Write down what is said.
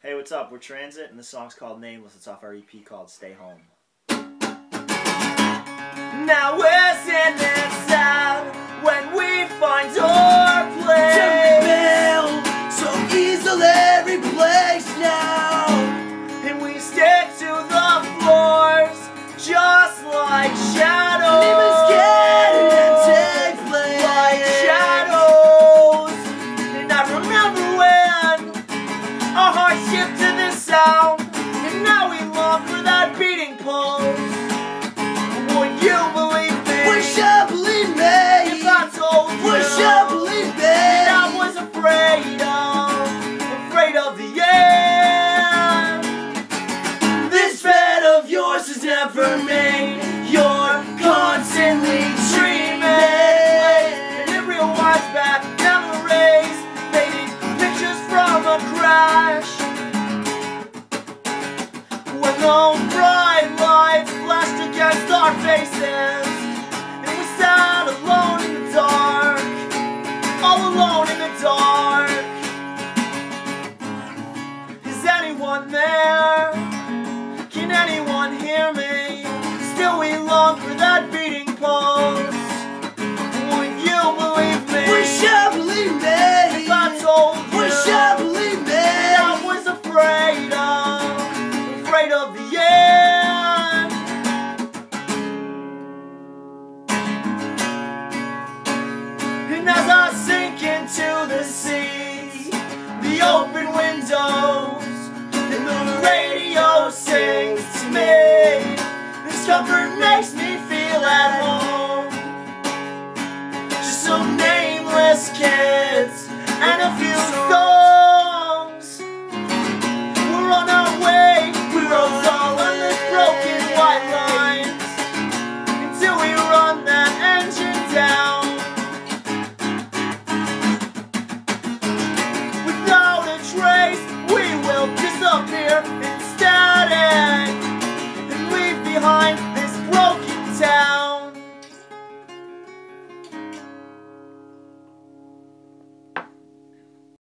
Hey, what's up? We're Transit, and the song's called Nameless. It's off our EP called Stay Home. Now we're sending sound when we find our place. To rebuild so easily replaced now. And we stick to the floors just like shadows. Even scared and take place. Like shadows. And I remember when our hearts shifted this sound. Crash. When the bright lights flashed against our faces, and we sat alone in the dark, all alone in the dark. Is anyone there? Can anyone hear me? Still we long for that beating light of the end. And as I sink into the sea, the open windows and the radio sings to me. This comfort makes me feel at home. Just so nameless care.